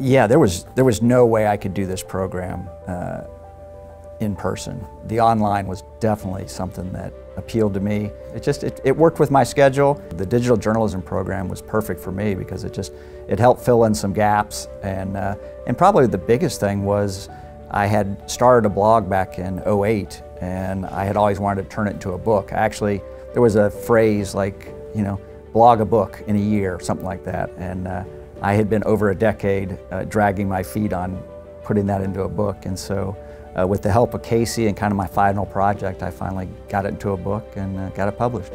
Yeah, there was, there was no way I could do this program uh, in person. The online was definitely something that appealed to me. It just, it, it, worked with my schedule. The digital journalism program was perfect for me because it just, it helped fill in some gaps. And, uh, and probably the biggest thing was I had started a blog back in 08 and I had always wanted to turn it into a book. Actually, there was a phrase like, you know, blog a book in a year, something like that. And uh, I had been over a decade uh, dragging my feet on putting that into a book. And so uh, with the help of Casey and kind of my final project, I finally got it into a book and uh, got it published.